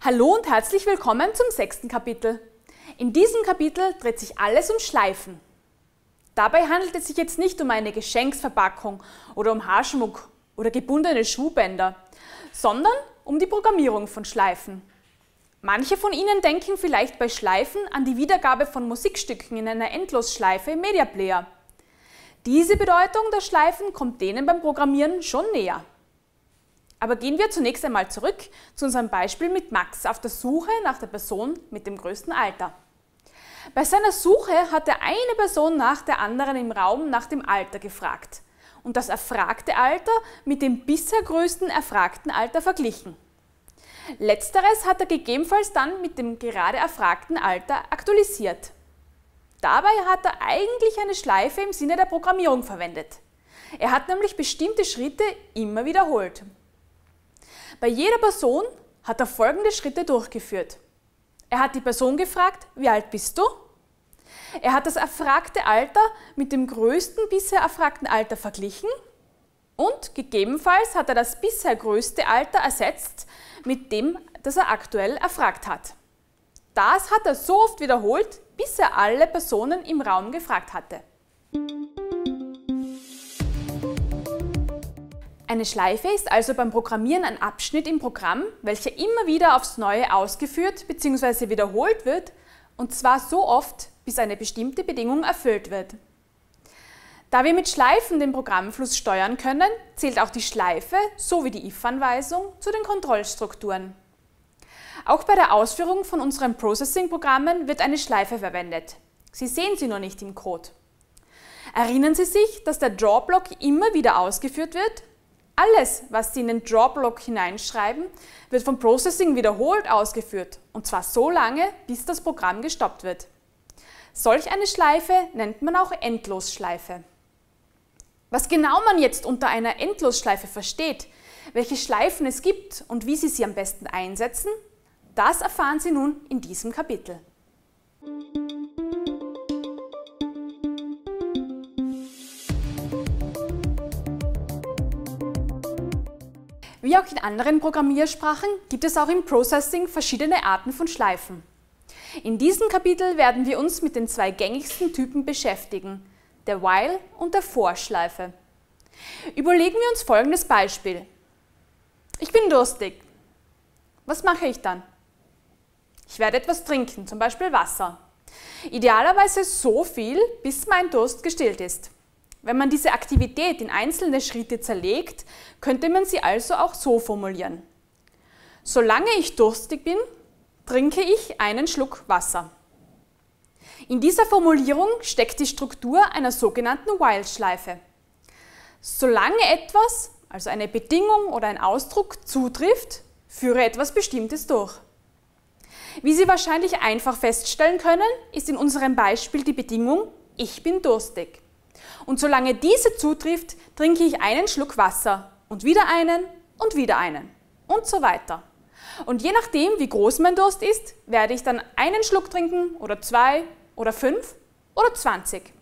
Hallo und herzlich willkommen zum sechsten Kapitel. In diesem Kapitel dreht sich alles um Schleifen. Dabei handelt es sich jetzt nicht um eine Geschenksverpackung oder um Haarschmuck oder gebundene Schuhbänder, sondern um die Programmierung von Schleifen. Manche von Ihnen denken vielleicht bei Schleifen an die Wiedergabe von Musikstücken in einer Endlosschleife im Mediaplayer. Diese Bedeutung der Schleifen kommt denen beim Programmieren schon näher. Aber gehen wir zunächst einmal zurück zu unserem Beispiel mit Max auf der Suche nach der Person mit dem größten Alter. Bei seiner Suche hat er eine Person nach der anderen im Raum nach dem Alter gefragt und das erfragte Alter mit dem bisher größten erfragten Alter verglichen. Letzteres hat er gegebenenfalls dann mit dem gerade erfragten Alter aktualisiert. Dabei hat er eigentlich eine Schleife im Sinne der Programmierung verwendet. Er hat nämlich bestimmte Schritte immer wiederholt. Bei jeder Person hat er folgende Schritte durchgeführt. Er hat die Person gefragt, wie alt bist du? Er hat das erfragte Alter mit dem größten bisher erfragten Alter verglichen und gegebenenfalls hat er das bisher größte Alter ersetzt mit dem, das er aktuell erfragt hat. Das hat er so oft wiederholt, bis er alle Personen im Raum gefragt hatte. Eine Schleife ist also beim Programmieren ein Abschnitt im Programm, welcher immer wieder aufs Neue ausgeführt bzw. wiederholt wird, und zwar so oft, bis eine bestimmte Bedingung erfüllt wird. Da wir mit Schleifen den Programmfluss steuern können, zählt auch die Schleife sowie die if-Anweisung zu den Kontrollstrukturen. Auch bei der Ausführung von unseren Processing-Programmen wird eine Schleife verwendet. Sie sehen sie nur nicht im Code. Erinnern Sie sich, dass der Draw-Block immer wieder ausgeführt wird alles, was Sie in den Draw-Block hineinschreiben, wird vom Processing wiederholt ausgeführt und zwar so lange, bis das Programm gestoppt wird. Solch eine Schleife nennt man auch Endlosschleife. Was genau man jetzt unter einer Endlosschleife versteht, welche Schleifen es gibt und wie Sie sie am besten einsetzen, das erfahren Sie nun in diesem Kapitel. Wie auch in anderen Programmiersprachen gibt es auch im Processing verschiedene Arten von Schleifen. In diesem Kapitel werden wir uns mit den zwei gängigsten Typen beschäftigen, der While- und der For-Schleife. Überlegen wir uns folgendes Beispiel. Ich bin durstig. Was mache ich dann? Ich werde etwas trinken, zum Beispiel Wasser. Idealerweise so viel, bis mein Durst gestillt ist. Wenn man diese Aktivität in einzelne Schritte zerlegt, könnte man sie also auch so formulieren. Solange ich durstig bin, trinke ich einen Schluck Wasser. In dieser Formulierung steckt die Struktur einer sogenannten While-Schleife. Solange etwas, also eine Bedingung oder ein Ausdruck, zutrifft, führe etwas Bestimmtes durch. Wie Sie wahrscheinlich einfach feststellen können, ist in unserem Beispiel die Bedingung Ich bin durstig. Und solange diese zutrifft, trinke ich einen Schluck Wasser und wieder einen und wieder einen und so weiter. Und je nachdem, wie groß mein Durst ist, werde ich dann einen Schluck trinken oder zwei oder fünf oder zwanzig.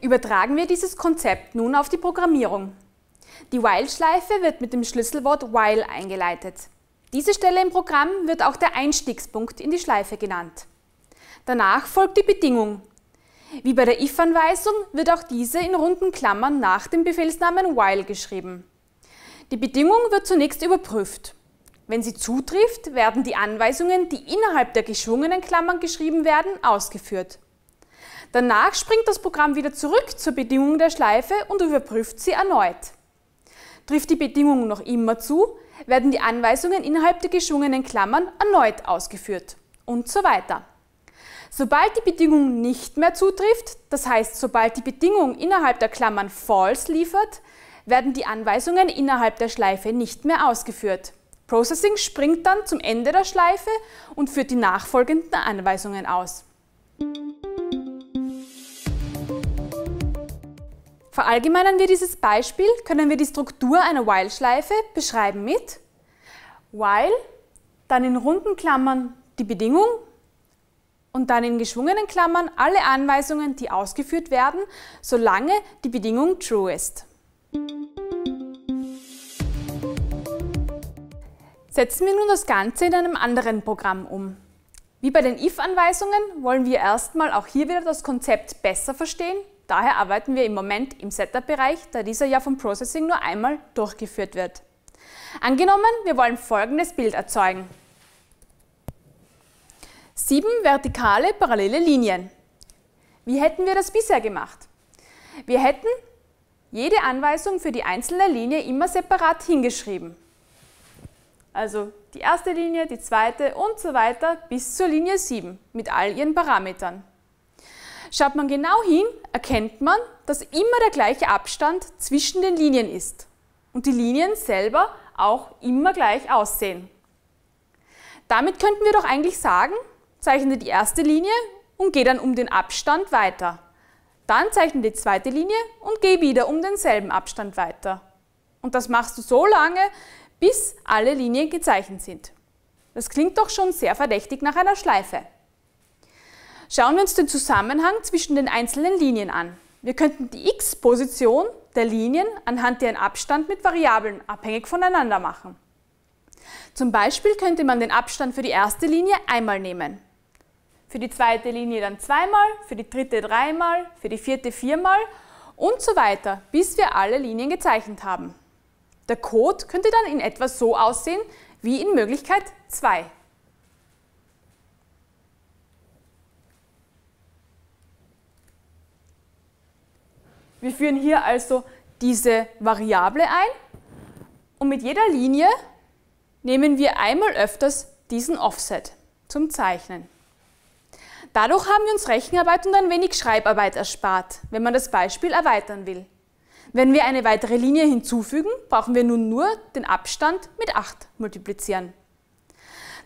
Übertragen wir dieses Konzept nun auf die Programmierung. Die While-Schleife wird mit dem Schlüsselwort While eingeleitet. Diese Stelle im Programm wird auch der Einstiegspunkt in die Schleife genannt. Danach folgt die Bedingung. Wie bei der if-Anweisung wird auch diese in runden Klammern nach dem Befehlsnamen while geschrieben. Die Bedingung wird zunächst überprüft. Wenn sie zutrifft, werden die Anweisungen, die innerhalb der geschwungenen Klammern geschrieben werden, ausgeführt. Danach springt das Programm wieder zurück zur Bedingung der Schleife und überprüft sie erneut. Trifft die Bedingung noch immer zu, werden die Anweisungen innerhalb der geschwungenen Klammern erneut ausgeführt und so weiter. Sobald die Bedingung nicht mehr zutrifft, das heißt, sobald die Bedingung innerhalb der Klammern false liefert, werden die Anweisungen innerhalb der Schleife nicht mehr ausgeführt. Processing springt dann zum Ende der Schleife und führt die nachfolgenden Anweisungen aus. Verallgemeinern wir dieses Beispiel, können wir die Struktur einer While-Schleife beschreiben mit While, dann in runden Klammern die Bedingung und dann in geschwungenen Klammern alle Anweisungen, die ausgeführt werden, solange die Bedingung true ist. Setzen wir nun das Ganze in einem anderen Programm um. Wie bei den if-Anweisungen wollen wir erstmal auch hier wieder das Konzept besser verstehen. Daher arbeiten wir im Moment im Setup-Bereich, da dieser ja vom Processing nur einmal durchgeführt wird. Angenommen, wir wollen folgendes Bild erzeugen. Sieben vertikale parallele Linien. Wie hätten wir das bisher gemacht? Wir hätten jede Anweisung für die einzelne Linie immer separat hingeschrieben. Also die erste Linie, die zweite und so weiter bis zur Linie 7 mit all ihren Parametern. Schaut man genau hin, erkennt man, dass immer der gleiche Abstand zwischen den Linien ist und die Linien selber auch immer gleich aussehen. Damit könnten wir doch eigentlich sagen, zeichne die erste Linie und gehe dann um den Abstand weiter. Dann zeichne die zweite Linie und gehe wieder um denselben Abstand weiter. Und das machst du so lange, bis alle Linien gezeichnet sind. Das klingt doch schon sehr verdächtig nach einer Schleife. Schauen wir uns den Zusammenhang zwischen den einzelnen Linien an. Wir könnten die x-Position der Linien anhand deren Abstand mit Variablen abhängig voneinander machen. Zum Beispiel könnte man den Abstand für die erste Linie einmal nehmen, für die zweite Linie dann zweimal, für die dritte dreimal, für die vierte viermal und so weiter, bis wir alle Linien gezeichnet haben. Der Code könnte dann in etwa so aussehen wie in Möglichkeit 2. Wir führen hier also diese Variable ein und mit jeder Linie nehmen wir einmal öfters diesen Offset zum Zeichnen. Dadurch haben wir uns Rechenarbeit und ein wenig Schreibarbeit erspart, wenn man das Beispiel erweitern will. Wenn wir eine weitere Linie hinzufügen, brauchen wir nun nur den Abstand mit 8 multiplizieren.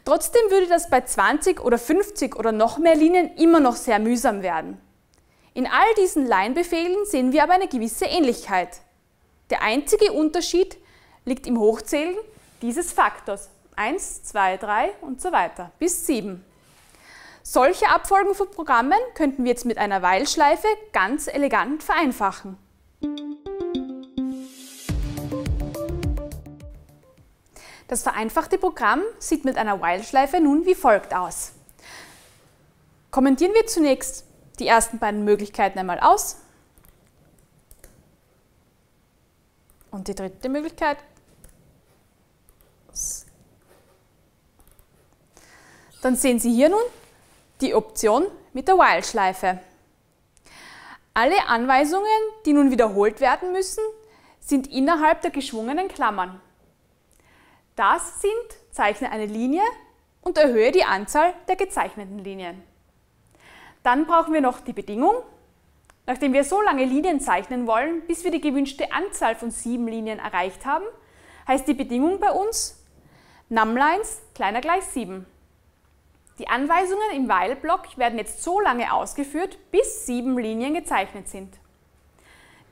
Trotzdem würde das bei 20 oder 50 oder noch mehr Linien immer noch sehr mühsam werden. In all diesen Line-Befehlen sehen wir aber eine gewisse Ähnlichkeit. Der einzige Unterschied liegt im Hochzählen dieses Faktors. 1, 2, 3 und so weiter bis 7. Solche Abfolgen von Programmen könnten wir jetzt mit einer While-Schleife ganz elegant vereinfachen. Das vereinfachte Programm sieht mit einer While-Schleife nun wie folgt aus. Kommentieren wir zunächst die ersten beiden Möglichkeiten einmal aus. Und die dritte Möglichkeit. Dann sehen Sie hier nun die Option mit der While-Schleife. Alle Anweisungen, die nun wiederholt werden müssen, sind innerhalb der geschwungenen Klammern. Das sind, zeichne eine Linie und erhöhe die Anzahl der gezeichneten Linien. Dann brauchen wir noch die Bedingung. Nachdem wir so lange Linien zeichnen wollen, bis wir die gewünschte Anzahl von sieben Linien erreicht haben, heißt die Bedingung bei uns numLines kleiner gleich 7. Die Anweisungen im While-Block werden jetzt so lange ausgeführt, bis sieben Linien gezeichnet sind.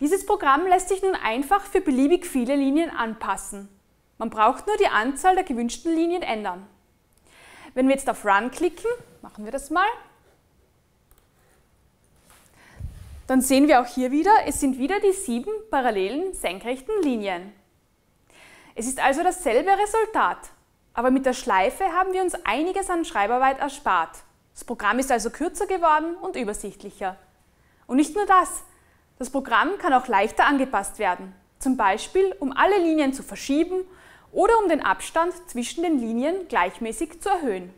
Dieses Programm lässt sich nun einfach für beliebig viele Linien anpassen. Man braucht nur die Anzahl der gewünschten Linien ändern. Wenn wir jetzt auf Run klicken, machen wir das mal, dann sehen wir auch hier wieder, es sind wieder die sieben parallelen senkrechten Linien. Es ist also dasselbe Resultat, aber mit der Schleife haben wir uns einiges an Schreibarbeit erspart. Das Programm ist also kürzer geworden und übersichtlicher. Und nicht nur das, das Programm kann auch leichter angepasst werden, zum Beispiel um alle Linien zu verschieben oder um den Abstand zwischen den Linien gleichmäßig zu erhöhen.